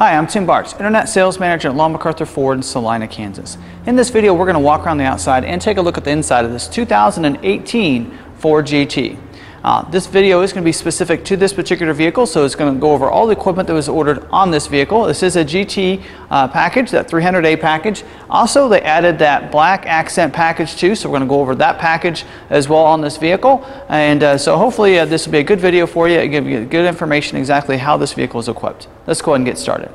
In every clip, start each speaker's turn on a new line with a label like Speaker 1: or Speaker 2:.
Speaker 1: Hi, I'm Tim Bartz, Internet Sales Manager at Long McArthur Ford in Salina, Kansas. In this video, we're going to walk around the outside and take a look at the inside of this 2018 Ford GT. Uh, this video is going to be specific to this particular vehicle, so it's going to go over all the equipment that was ordered on this vehicle. This is a GT uh, package, that 300A package. Also, they added that black accent package too, so we're going to go over that package as well on this vehicle. And uh, so hopefully uh, this will be a good video for you, and give you good information exactly how this vehicle is equipped. Let's go ahead and get started.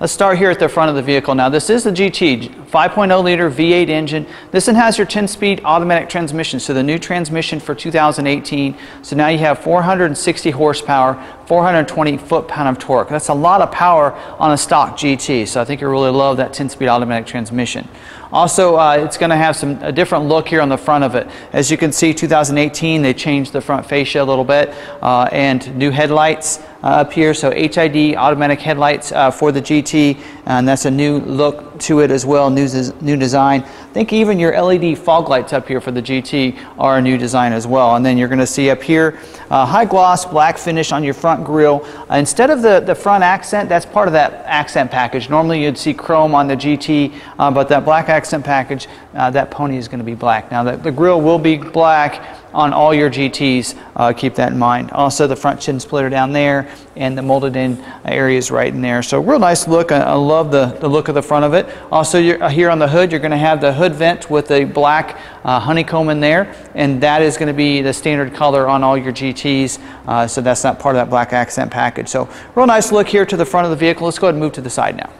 Speaker 1: Let's start here at the front of the vehicle. Now this is the GT 5.0 liter V8 engine. This one has your 10 speed automatic transmission. So the new transmission for 2018. So now you have 460 horsepower, 420 foot-pound of torque. That's a lot of power on a stock GT. So I think you really love that 10 speed automatic transmission. Also, uh, it's going to have some a different look here on the front of it. As you can see, 2018, they changed the front fascia a little bit uh, and new headlights uh, up here. So HID automatic headlights uh, for the GT, and that's a new look to it as well, new, new design. I think even your LED fog lights up here for the GT are a new design as well. And then you're going to see up here uh, high gloss black finish on your front grille. Uh, instead of the, the front accent, that's part of that accent package. Normally you'd see chrome on the GT, uh, but that black accent package, uh, that pony is going to be black. Now the, the grille will be black on all your GTs. Uh, keep that in mind. Also, the front chin splitter down there and the molded in areas right in there. So real nice look. I, I love the, the look of the front of it. Also, uh, here on the hood, you're going to have the hood vent with a black uh, honeycomb in there, and that is going to be the standard color on all your GTs. Uh, so that's not part of that black accent package. So real nice look here to the front of the vehicle. Let's go ahead and move to the side now.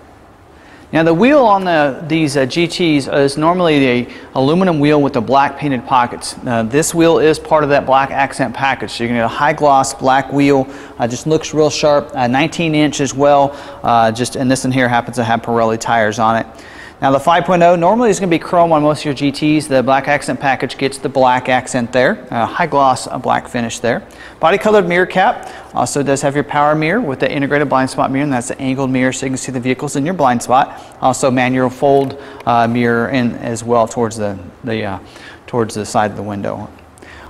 Speaker 1: Now the wheel on the, these uh, GTs is normally the aluminum wheel with the black painted pockets. Uh, this wheel is part of that black accent package. So you're going to get a high gloss black wheel. Uh, just looks real sharp. Uh, 19 inch as well. Uh, just and this one here happens to have Pirelli tires on it. Now the 5.0 normally is going to be chrome on most of your GTs. The black accent package gets the black accent there. Uh, high gloss black finish there. Body colored mirror cap. Also does have your power mirror with the integrated blind spot mirror and that's the angled mirror so you can see the vehicles in your blind spot. Also manual fold uh, mirror in as well towards the, the uh, towards the side of the window.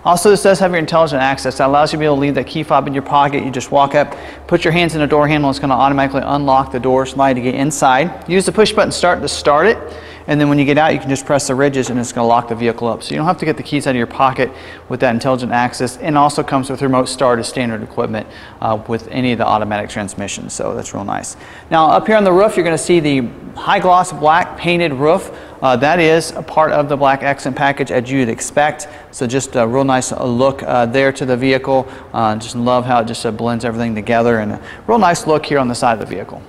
Speaker 1: Also, this does have your intelligent access. That allows you to be able to leave that key fob in your pocket. You just walk up, put your hands in the door handle. It's going to automatically unlock the door slide to get inside. Use the push button start to start it. And then when you get out, you can just press the ridges and it's going to lock the vehicle up. So you don't have to get the keys out of your pocket with that intelligent access. And also comes with remote start as standard equipment uh, with any of the automatic transmissions. So that's real nice. Now up here on the roof, you're going to see the high gloss black painted roof. Uh, that is a part of the black accent package as you'd expect. So just a real nice look uh, there to the vehicle. Uh, just love how it just uh, blends everything together and a real nice look here on the side of the vehicle.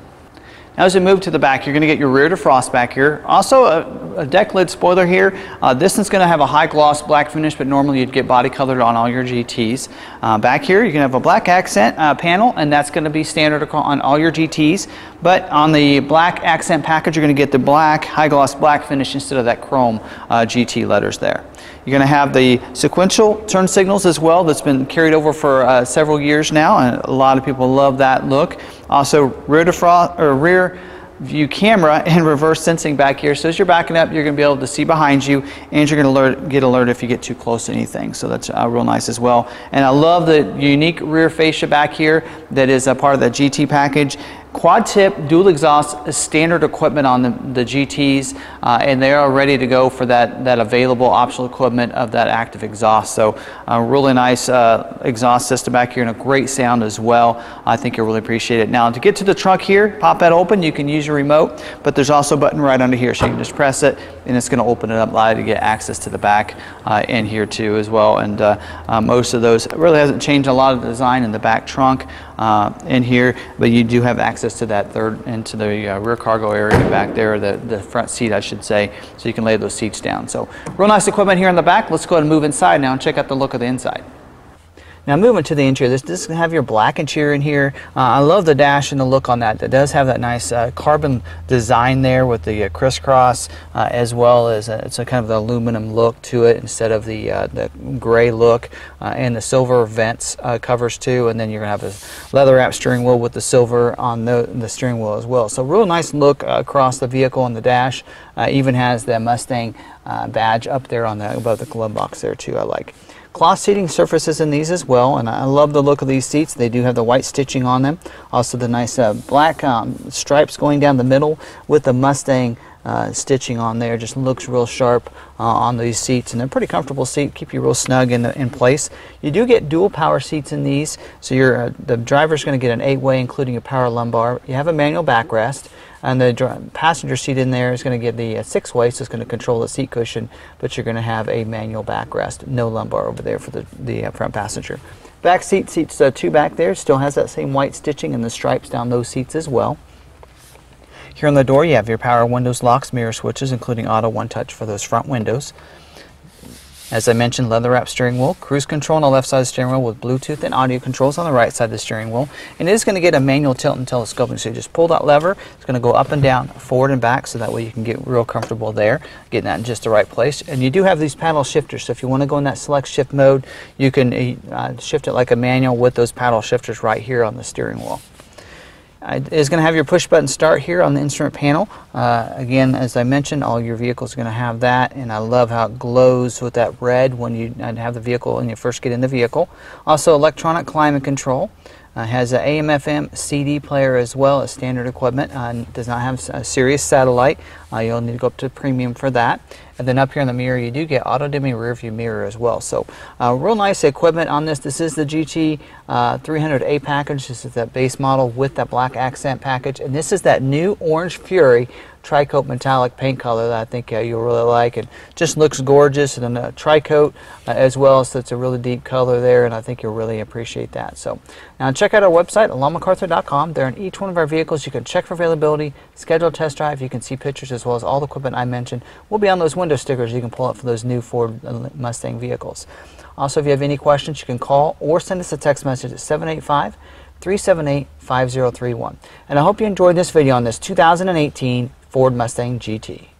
Speaker 1: Now as we move to the back, you're going to get your rear defrost back here. Also a, a deck lid spoiler here. Uh, this one's going to have a high gloss black finish, but normally you'd get body colored on all your GTs. Uh, back here, you're going to have a black accent uh, panel, and that's going to be standard on all your GTs. But on the black accent package, you're going to get the black, high gloss black finish instead of that chrome uh, GT letters there. You're going to have the sequential turn signals as well that's been carried over for uh, several years now, and a lot of people love that look. Also, rear defrost or rear view camera and reverse sensing back here. So as you're backing up, you're going to be able to see behind you, and you're going to alert, get alerted if you get too close to anything. So that's uh, real nice as well. And I love the unique rear fascia back here that is a part of the GT package. Quad tip dual exhaust is standard equipment on the, the GTs uh, and they are ready to go for that, that available optional equipment of that active exhaust. So a really nice uh, exhaust system back here and a great sound as well. I think you'll really appreciate it. Now to get to the trunk here, pop that open, you can use your remote, but there's also a button right under here so you can just press it and it's going to open it up, allow you to get access to the back uh, in here too as well. And uh, uh, most of those, really hasn't changed a lot of the design in the back trunk uh, in here, but you do have access to that third into the uh, rear cargo area back there, the, the front seat, I should say, so you can lay those seats down. So real nice equipment here in the back. Let's go ahead and move inside now and check out the look of the inside. Now moving to the interior, this does have your black interior in here. Uh, I love the dash and the look on that. That does have that nice uh, carbon design there with the uh, crisscross uh, as well as a, it's a kind of the aluminum look to it instead of the uh, the gray look uh, and the silver vents covers too. And then you're gonna have a leather wrap steering wheel with the silver on the, the steering wheel as well. So real nice look across the vehicle and the dash. even has the Mustang badge up there on the above the glove box there too. I like. Cloth seating surfaces in these as well, and I love the look of these seats. They do have the white stitching on them. Also the nice uh, black um, stripes going down the middle with the Mustang uh, stitching on there. Just looks real sharp uh, on these seats, and they're pretty comfortable seat. Keep you real snug in, in place. You do get dual power seats in these, so you're, uh, the driver's going to get an eight-way, including a power lumbar. You have a manual backrest. And the passenger seat in there is going to get the uh, six way, so it's going to control the seat cushion, but you're going to have a manual backrest, no lumbar over there for the, the uh, front passenger. Back seat, seats uh, two back there, still has that same white stitching and the stripes down those seats as well. Here on the door you have your power windows, locks, mirror switches, including auto one touch for those front windows. As I mentioned, leather wrap steering wheel, cruise control on the left side of the steering wheel with Bluetooth and audio controls on the right side of the steering wheel. And it is going to get a manual tilt and telescoping. So you just pull that lever, it's going to go up and down, forward and back, so that way you can get real comfortable there, getting that in just the right place. And you do have these paddle shifters, so if you want to go in that select shift mode, you can uh, shift it like a manual with those paddle shifters right here on the steering wheel is going to have your push button start here on the instrument panel. Uh, again, as I mentioned, all your vehicles are going to have that, and I love how it glows with that red when you have the vehicle and you first get in the vehicle. Also, electronic climate control. Uh, has an AM FM CD player as well as standard equipment. Uh, does not have a Sirius satellite. Uh, you'll need to go up to premium for that. And then up here in the mirror, you do get auto dimming rear view mirror as well. So uh, real nice equipment on this. This is the GT 300A uh, package. This is that base model with that black accent package. And this is that new Orange Fury tricoat metallic paint color that I think uh, you'll really like. It just looks gorgeous and a tricoat uh, as well, so it's a really deep color there, and I think you'll really appreciate that. So now check out our website, longmcarthur.com. There in each one of our vehicles, you can check for availability, schedule a test drive, you can see pictures as well as all the equipment I mentioned. We'll be on those window stickers you can pull up for those new Ford uh, Mustang vehicles. Also, if you have any questions, you can call or send us a text message at 785 378 5031. And I hope you enjoyed this video on this 2018 Ford Mustang GT.